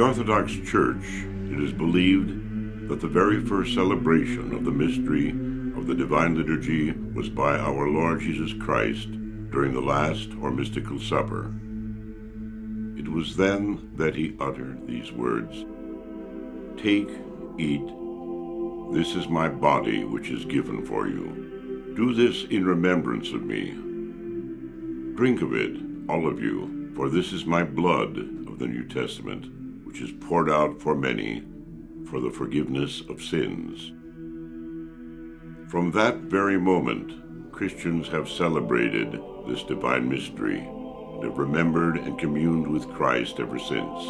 the Orthodox Church, it is believed that the very first celebration of the mystery of the Divine Liturgy was by our Lord Jesus Christ during the Last or Mystical Supper. It was then that he uttered these words Take, eat, this is my body which is given for you. Do this in remembrance of me. Drink of it, all of you, for this is my blood of the New Testament, which is poured out for many for the forgiveness of sins. From that very moment, Christians have celebrated this divine mystery and have remembered and communed with Christ ever since.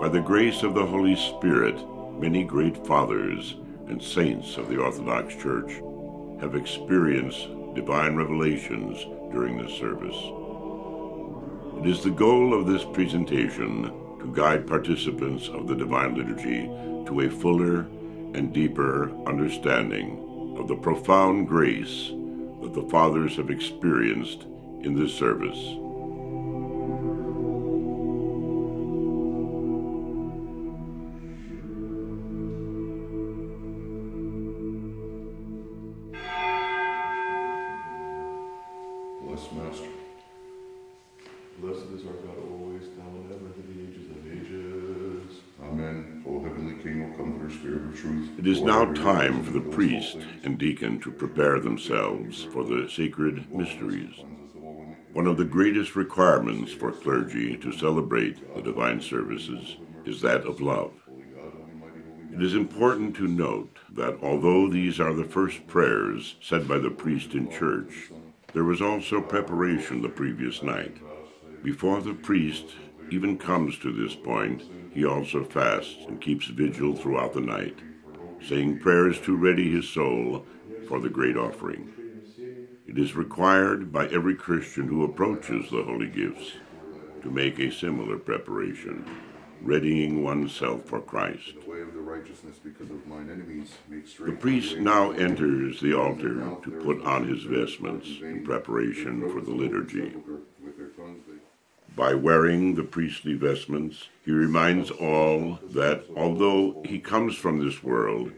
By the grace of the Holy Spirit, many great fathers and saints of the Orthodox Church have experienced divine revelations during this service. It is the goal of this presentation guide participants of the Divine Liturgy to a fuller and deeper understanding of the profound grace that the Fathers have experienced in this service. Priest and deacon to prepare themselves for the sacred mysteries. One of the greatest requirements for clergy to celebrate the divine services is that of love. It is important to note that although these are the first prayers said by the priest in church, there was also preparation the previous night. Before the priest even comes to this point, he also fasts and keeps vigil throughout the night, saying prayers to ready his soul for the great offering. It is required by every Christian who approaches the holy gifts to make a similar preparation, readying oneself for Christ. The way of the righteousness because of mine enemies make The straight. priest now enters the altar to put on his vestments in preparation for the liturgy. With their tongues they by wearing the priestly vestments, he reminds all that although he comes from this world,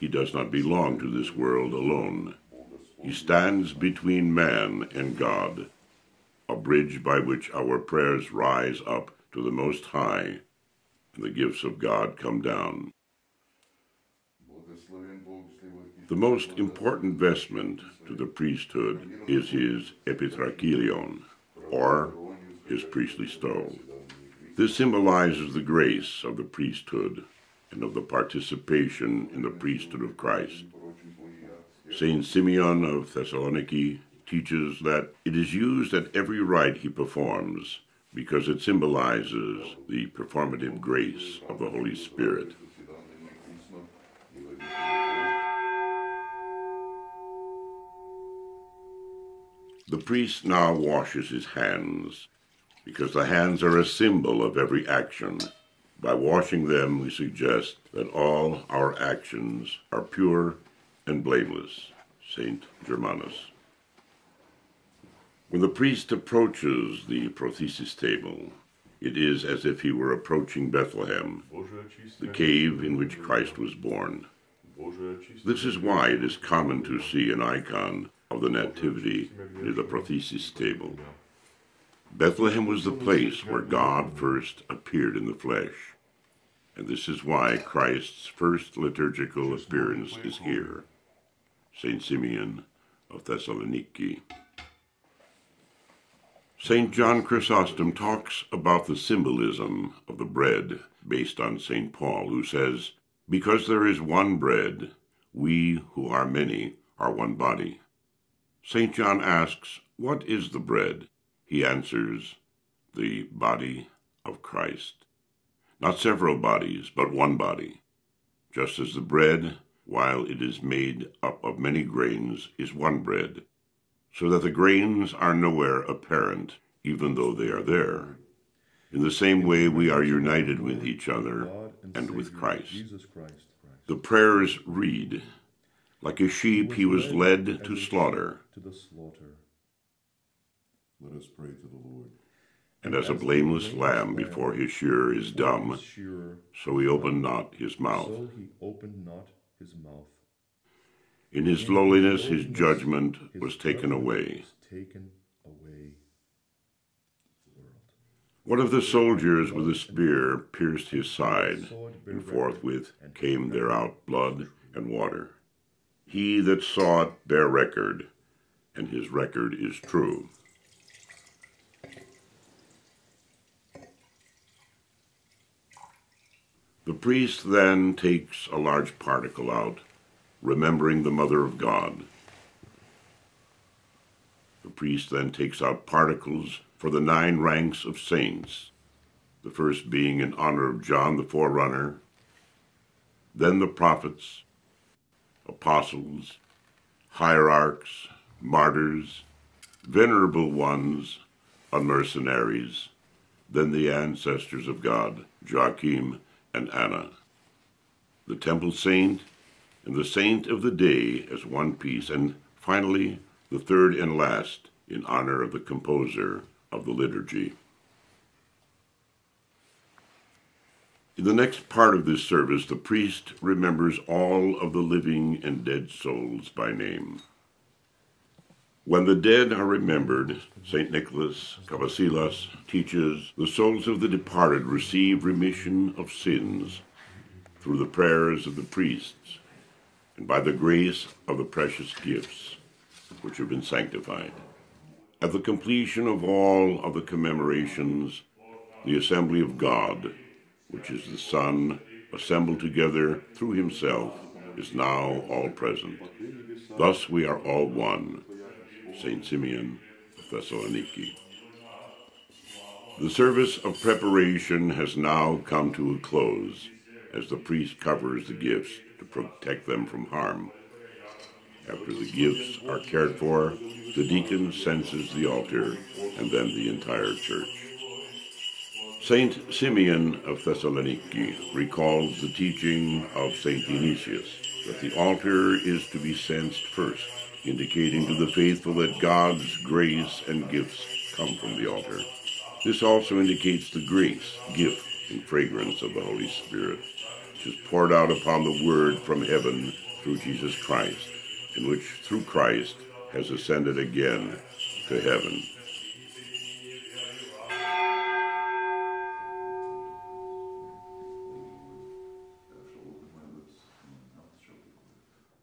he does not belong to this world alone. He stands between man and God, a bridge by which our prayers rise up to the Most High, and the gifts of God come down. The most important vestment to the priesthood is his epitrachilion, or his priestly stole. This symbolizes the grace of the priesthood and of the participation in the priesthood of Christ. Saint Simeon of Thessaloniki teaches that it is used at every rite he performs because it symbolizes the performative grace of the Holy Spirit. The priest now washes his hands because the hands are a symbol of every action. By washing them, we suggest that all our actions are pure and blameless. St. Germanus. When the priest approaches the prothesis table, it is as if he were approaching Bethlehem, the cave in which Christ was born. This is why it is common to see an icon of the Nativity near the prothesis table. Bethlehem was the place where God first appeared in the flesh, and this is why Christ's first liturgical appearance is here. Saint Simeon of Thessaloniki. Saint John Chrysostom talks about the symbolism of the bread based on Saint Paul, who says, Because there is one bread, we who are many are one body. St. John asks, What is the bread? He answers, The body of Christ. Not several bodies, but one body. Just as the bread, while it is made up of many grains, is one bread, so that the grains are nowhere apparent, even though they are there. In the same way, we are united with each other and with Christ. The prayers read, Like a sheep he was led to slaughter. Let us pray to the Lord. And as a blameless lamb before his shearer is dumb, so he opened not his mouth. So he opened not his mouth. In his lowliness his judgment was taken away. One of the soldiers with a spear pierced his side, and forthwith came there out blood and water. He that saw it bare record, and his record is true. The priest then takes a large particle out, remembering the Mother of God. The priest then takes out particles for the nine ranks of saints, the first being in honor of John the forerunner, then the prophets, apostles, hierarchs, martyrs, venerable ones, unmercenaries, then the ancestors of God, Joachim and Anna, the temple saint, and the saint of the day as one piece, and finally the third and last in honor of the composer of the liturgy. In the next part of this service, the priest remembers all of the living and dead souls by name. When the dead are remembered, St. Nicholas Kavasilas teaches the souls of the departed receive remission of sins through the prayers of the priests and by the grace of the precious gifts which have been sanctified. At the completion of all of the commemorations, the assembly of God, which is the Son, assembled together through himself, is now all present. Thus we are all one, St. Simeon of Thessaloniki. The service of preparation has now come to a close as the priest covers the gifts to protect them from harm. After the gifts are cared for, the deacon censes the altar and then the entire church. Saint Simeon of Thessaloniki recalls the teaching of Saint Dionysius that the altar is to be censed first indicating to the faithful that God's grace and gifts come from the altar. This also indicates the grace, gift, and fragrance of the Holy Spirit, which is poured out upon the Word from heaven through Jesus Christ, and which, through Christ, has ascended again to heaven.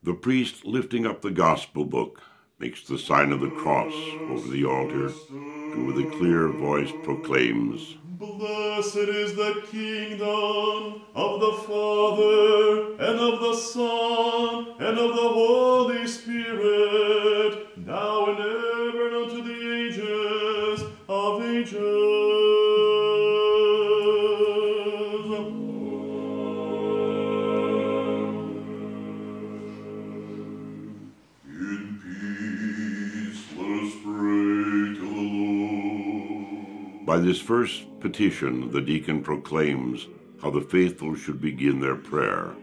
The priest, lifting up the gospel book, makes the sign of the cross over the altar, and with a clear voice proclaims, Blessed is the kingdom of the Father, and of the Son, and of the Holy Spirit, By this first petition, the deacon proclaims how the faithful should begin their prayer,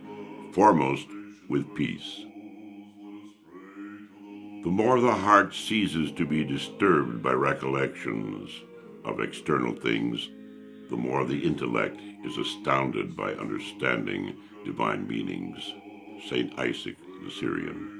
foremost with peace. The more the heart ceases to be disturbed by recollections of external things, the more the intellect is astounded by understanding divine meanings. St. Isaac the Syrian.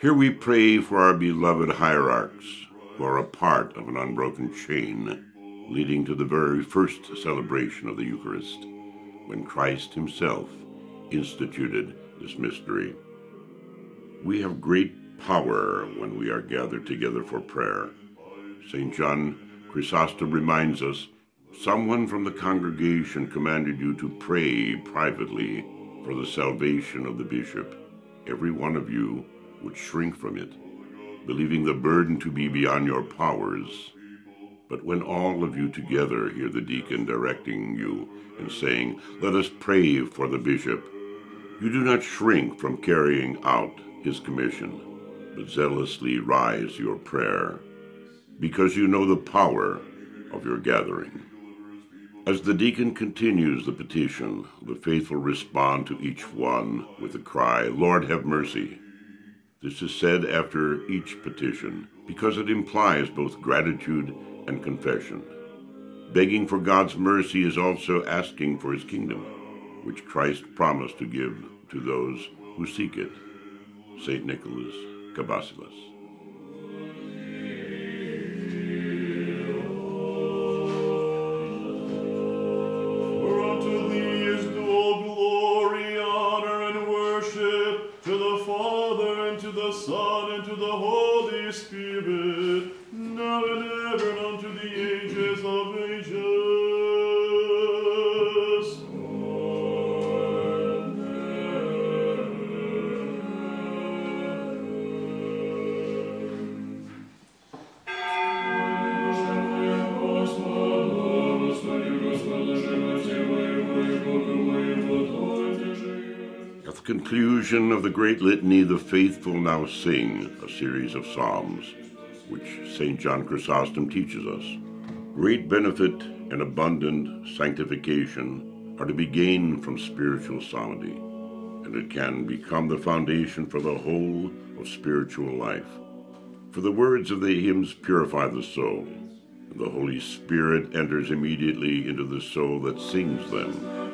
Here we pray for our beloved hierarchs, who are a part of an unbroken chain leading to the very first celebration of the Eucharist, when Christ himself instituted this mystery. We have great power when we are gathered together for prayer. St. John Chrysostom reminds us someone from the congregation commanded you to pray privately for the salvation of the bishop. Every one of you would shrink from it believing the burden to be beyond your powers. But when all of you together hear the deacon directing you and saying, Let us pray for the bishop, you do not shrink from carrying out his commission, but zealously rise your prayer, because you know the power of your gathering. As the deacon continues the petition, the faithful respond to each one with the cry, Lord have mercy. This is said after each petition because it implies both gratitude and confession. Begging for God's mercy is also asking for his kingdom, which Christ promised to give to those who seek it. St. Nicholas Cabasilas. Conclusion of the great litany, the faithful now sing a series of psalms, which St. John Chrysostom teaches us. Great benefit and abundant sanctification are to be gained from spiritual psalmody, and it can become the foundation for the whole of spiritual life. For the words of the hymns purify the soul, and the Holy Spirit enters immediately into the soul that sings them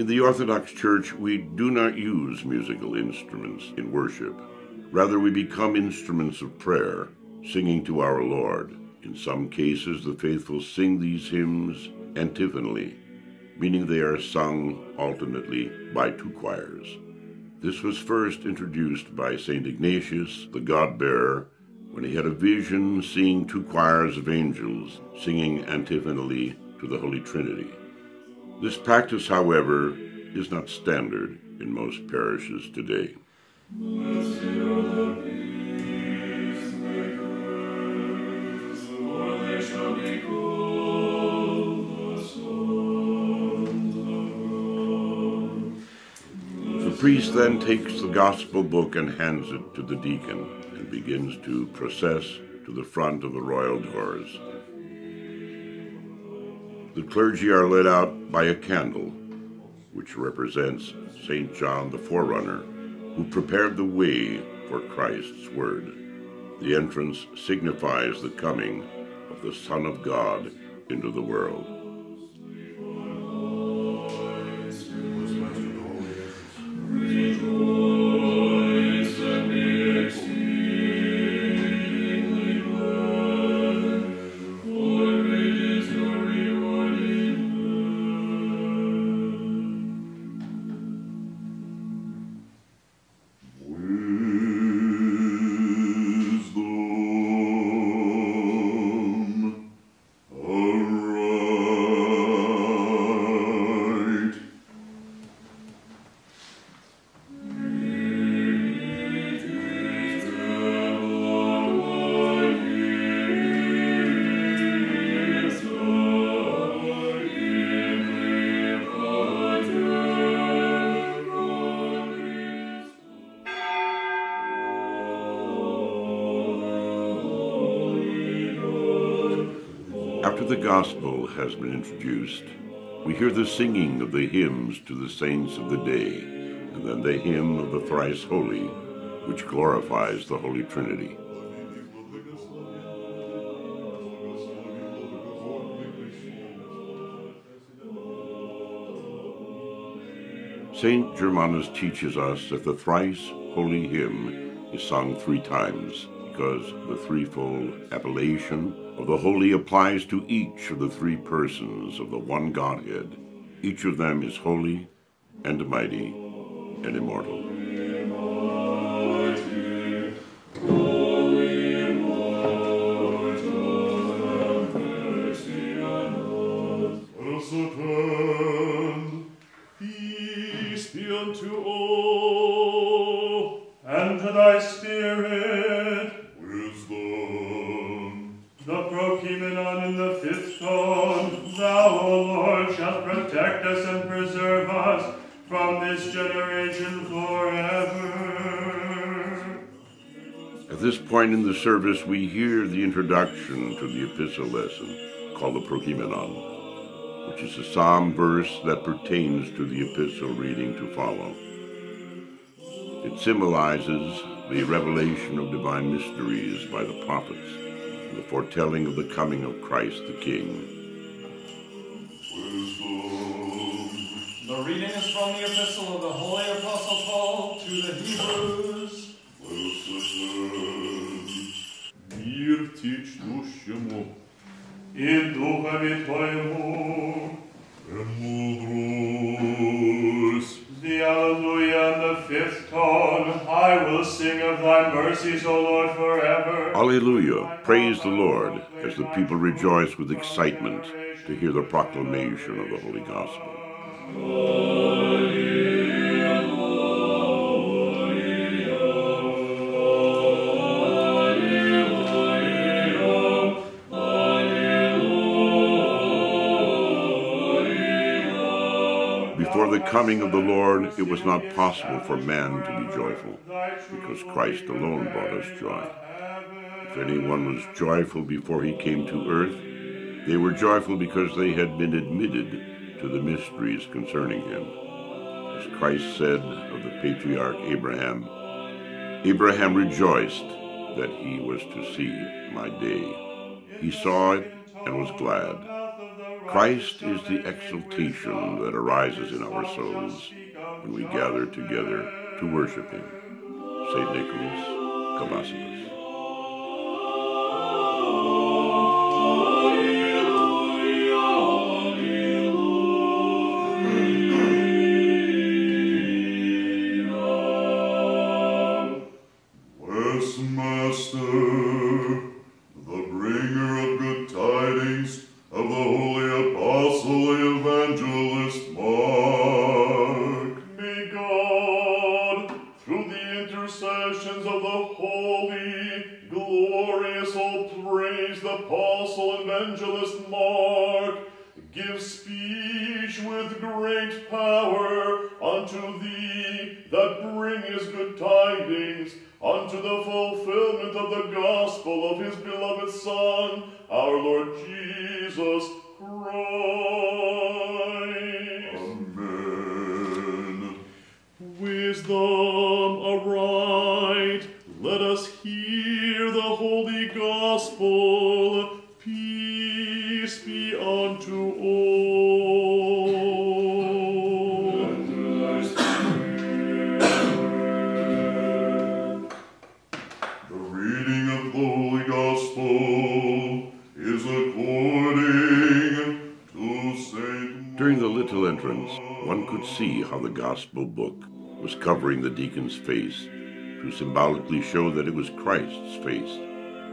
In the Orthodox Church, we do not use musical instruments in worship. Rather, we become instruments of prayer, singing to our Lord. In some cases, the faithful sing these hymns antiphonally, meaning they are sung alternately by two choirs. This was first introduced by St. Ignatius, the God bearer, when he had a vision seeing two choirs of angels singing antiphonally to the Holy Trinity. This practice, however, is not standard in most parishes today. The priest then takes the gospel book and hands it to the deacon and begins to process to the front of the royal doors. The clergy are led out by a candle, which represents St. John the Forerunner, who prepared the way for Christ's word. The entrance signifies the coming of the Son of God into the world. Gospel has been introduced, we hear the singing of the hymns to the saints of the day, and then the hymn of the thrice holy, which glorifies the Holy Trinity. St. Germanus teaches us that the thrice holy hymn is sung three times because the threefold appellation of the holy applies to each of the three persons of the one Godhead. Each of them is holy and mighty and immortal. Service, we hear the introduction to the epistle lesson called the Prokeimenon, which is a psalm verse that pertains to the epistle reading to follow. It symbolizes the revelation of divine mysteries by the prophets and the foretelling of the coming of Christ the King. The reading is from the epistle of the Holy Apostle Paul to the Hebrews. Мир течущему и духами твоему, премудрость. The Alleluia and the fifth tone. I will sing of thy mercies, O Lord, forever. Alleluia! Praise the Lord as the people rejoice with excitement to hear the proclamation of the Holy Gospel. Before the coming of the Lord, it was not possible for man to be joyful, because Christ alone brought us joy. If anyone was joyful before he came to earth, they were joyful because they had been admitted to the mysteries concerning him. As Christ said of the patriarch Abraham, Abraham rejoiced that he was to see my day. He saw it and was glad. Christ is the exultation that arises in our souls when we gather together to worship him. St. Nicholas Kavasilas. The intercessions of the holy, glorious, all praise the apostle evangelist Mark, give speech with great power unto thee that bringest good tidings unto the fulfillment of the gospel of his beloved Son, our Lord Jesus Christ. See how the gospel book was covering the deacon's face to symbolically show that it was Christ's face.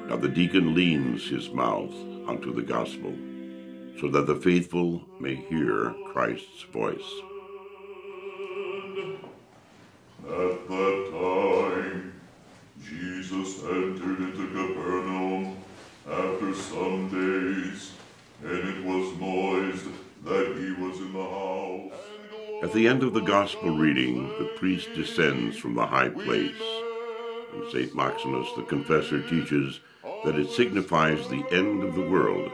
Now the deacon leans his mouth onto the gospel so that the faithful may hear Christ's voice. The end of the gospel reading, the priest descends from the high place. And St. Maximus the Confessor teaches that it signifies the end of the world.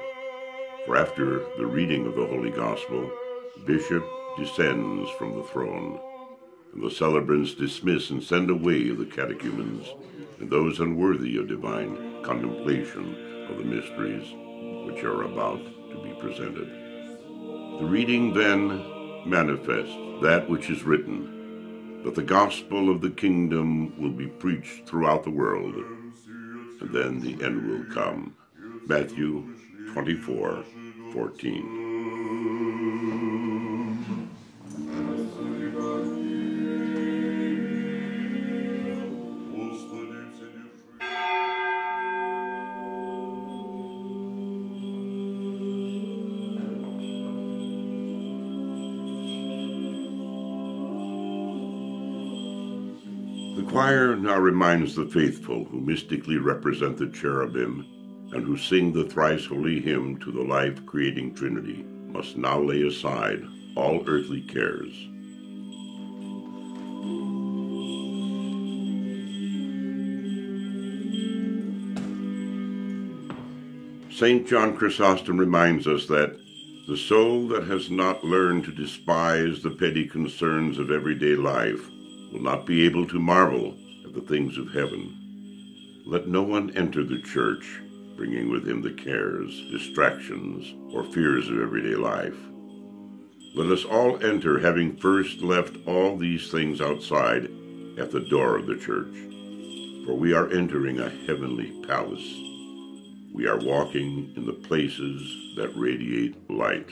For after the reading of the Holy Gospel, Bishop descends from the throne, and the celebrants dismiss and send away the catechumens and those unworthy of divine contemplation of the mysteries which are about to be presented. The reading then manifests that which is written, that the gospel of the kingdom will be preached throughout the world, and then the end will come. Matthew 24 14. Now reminds the faithful who mystically represent the cherubim and who sing the thrice holy hymn to the life creating Trinity must now lay aside all earthly cares. St. John Chrysostom reminds us that the soul that has not learned to despise the petty concerns of everyday life will not be able to marvel the things of heaven. Let no one enter the church bringing with him the cares, distractions, or fears of everyday life. Let us all enter having first left all these things outside at the door of the church, for we are entering a heavenly palace. We are walking in the places that radiate light.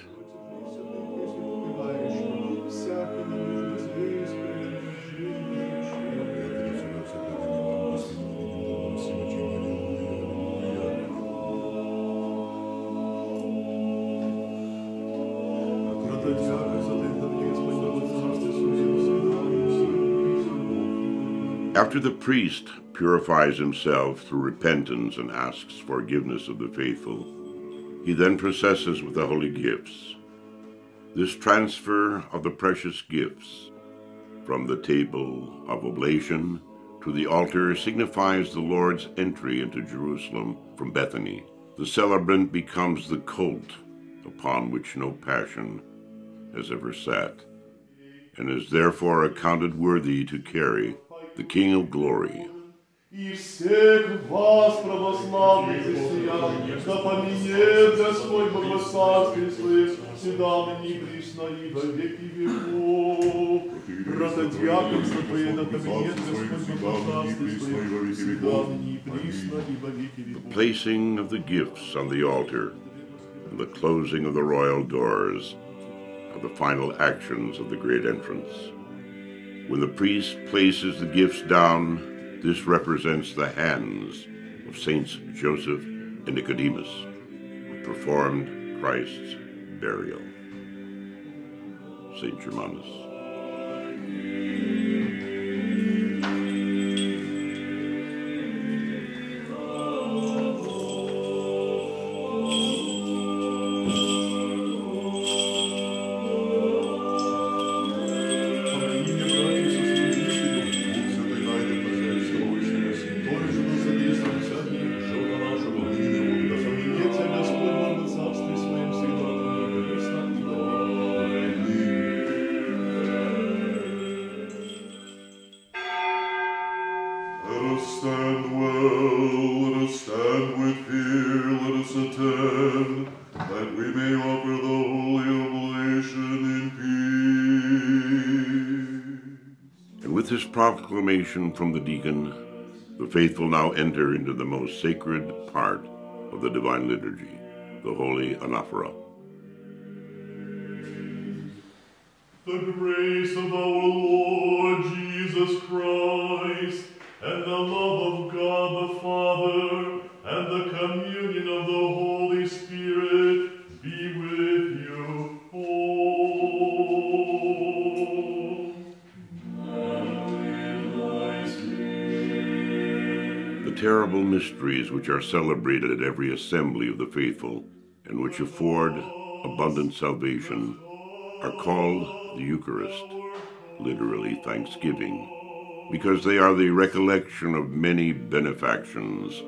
After the priest purifies himself through repentance and asks forgiveness of the faithful, he then processes with the holy gifts. This transfer of the precious gifts from the table of oblation to the altar signifies the Lord's entry into Jerusalem from Bethany. The celebrant becomes the colt upon which no passion has ever sat, and is therefore accounted worthy to carry the King of glory. И всех вас, православных христиан, да поменет Господь Богославский свой, всегда ныне присно и во веки веков. Протодиаконство Твое, да поменет Господь Богославский свой, всегда ныне присно и во веки веков. The placing of the gifts on the altar and the closing of the royal doors are the final actions of the great entrance. When the priest places the gifts down, this represents the hands of Saints Joseph and Nicodemus, who performed Christ's burial. St. Germanus. Proclamation from the deacon, the faithful now enter into the most sacred part of the Divine Liturgy, the Holy Anaphora. Terrible mysteries which are celebrated at every assembly of the faithful and which afford abundant salvation are called the Eucharist, literally thanksgiving, because they are the recollection of many benefactions.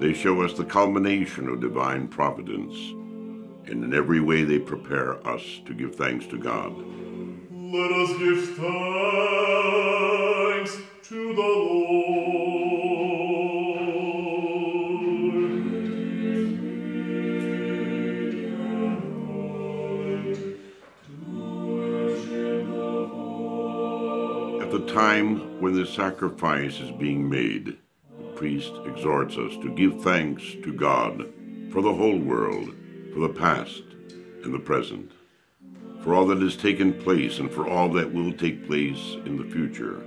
They show us the culmination of divine providence, and in every way they prepare us to give thanks to God. Let us give thanks to the Lord. When the sacrifice is being made, the priest exhorts us to give thanks to God for the whole world, for the past and the present, for all that has taken place and for all that will take place in the future.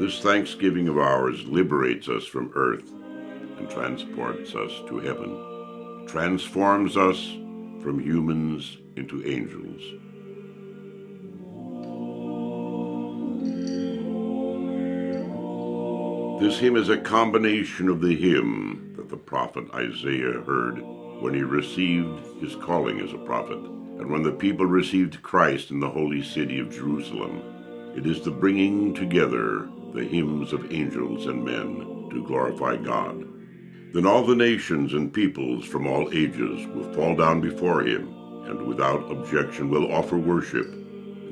This thanksgiving of ours liberates us from earth and transports us to heaven, transforms us from humans into angels. This hymn is a combination of the hymn that the prophet Isaiah heard when he received his calling as a prophet, and when the people received Christ in the holy city of Jerusalem. It is the bringing together the hymns of angels and men to glorify God. Then all the nations and peoples from all ages will fall down before him, and without objection will offer worship.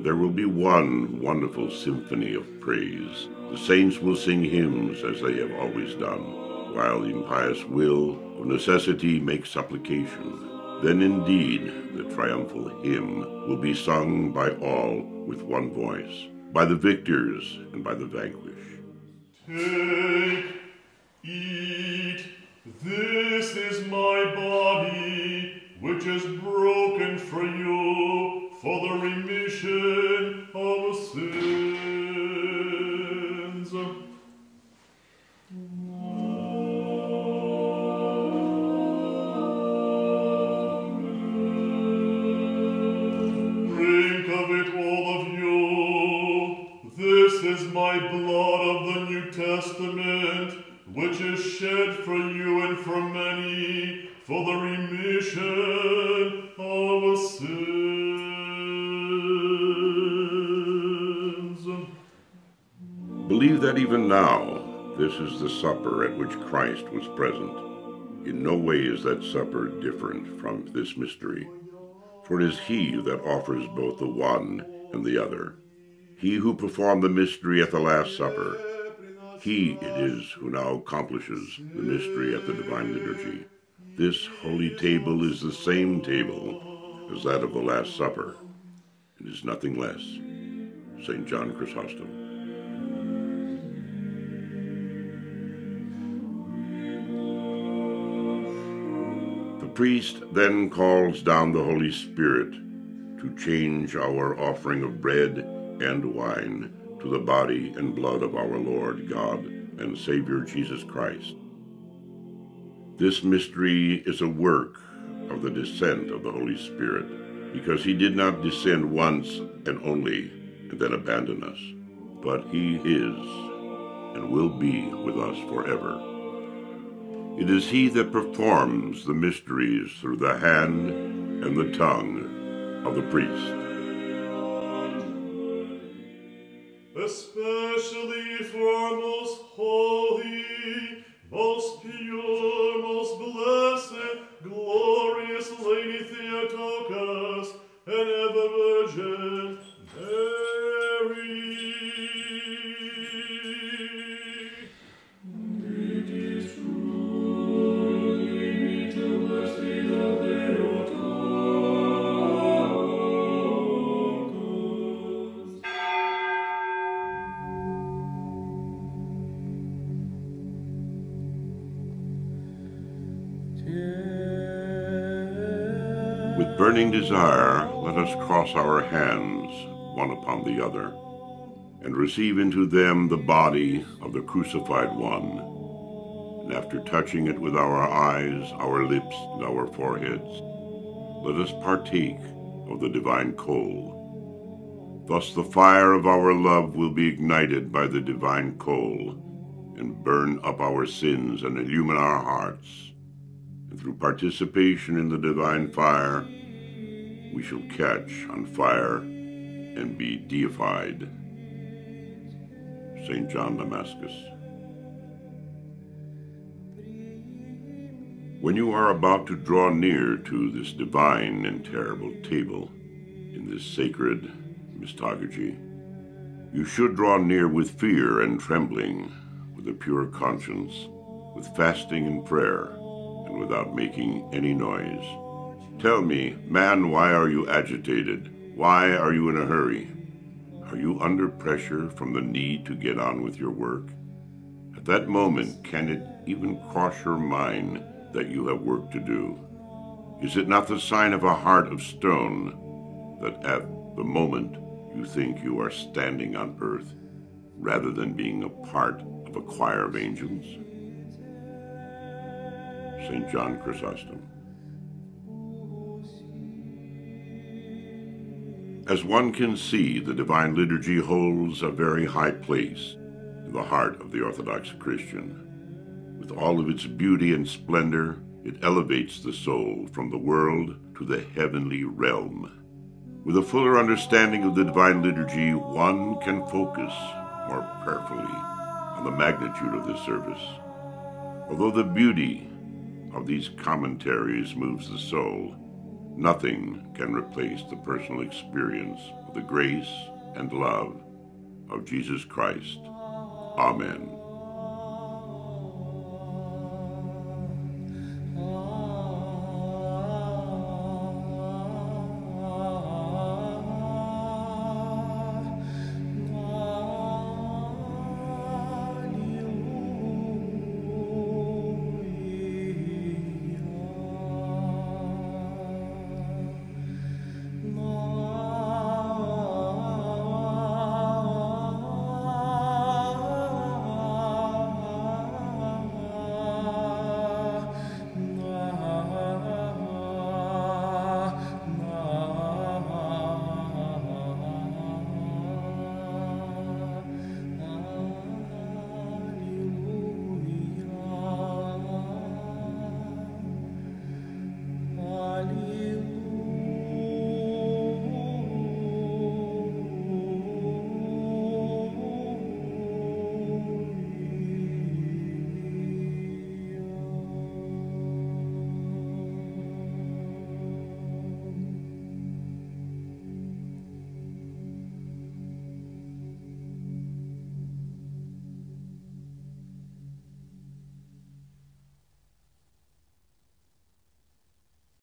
There will be one wonderful symphony of praise. The saints will sing hymns as they have always done, while the impious will of necessity make supplication. Then indeed the triumphal hymn will be sung by all with one voice, by the victors and by the vanquished. Take, eat, this is my body, which is broken for you for the remission of sins. Drink of it, all of you. This is my blood of the New Testament, which is shed for you and for many for the remission of sins. Believe that even now this is the supper at which Christ was present. In no way is that supper different from this mystery, for it is he that offers both the one and the other. He who performed the mystery at the Last Supper, he it is who now accomplishes the mystery at the Divine Liturgy. This holy table is the same table as that of the Last Supper. It is nothing less. St. John Chrysostom. Priest then calls down the Holy Spirit to change our offering of bread and wine to the body and blood of our Lord God and Savior Jesus Christ. This mystery is a work of the descent of the Holy Spirit, because he did not descend once and only and then abandon us, but he is and will be with us forever. It is he that performs the mysteries through the hand and the tongue of the priest. especially for most burning desire, let us cross our hands one upon the other, and receive into them the body of the crucified one. And after touching it with our eyes, our lips, and our foreheads, let us partake of the divine coal. Thus the fire of our love will be ignited by the divine coal, and burn up our sins and illumine our hearts. And through participation in the divine fire, we shall catch on fire and be deified. St. John Damascus. When you are about to draw near to this divine and terrible table in this sacred mystagogy, you should draw near with fear and trembling, with a pure conscience, with fasting and prayer, and without making any noise. Tell me, man, why are you agitated? Why are you in a hurry? Are you under pressure from the need to get on with your work? At that moment, can it even cross your mind that you have work to do? Is it not the sign of a heart of stone that at the moment you think you are standing on earth rather than being a part of a choir of angels? St. John Chrysostom. As one can see, the Divine Liturgy holds a very high place in the heart of the Orthodox Christian. With all of its beauty and splendor, it elevates the soul from the world to the heavenly realm. With a fuller understanding of the Divine Liturgy, one can focus more prayerfully on the magnitude of this service. Although the beauty of these commentaries moves the soul, nothing can replace the personal experience of the grace and love of Jesus Christ. Amen.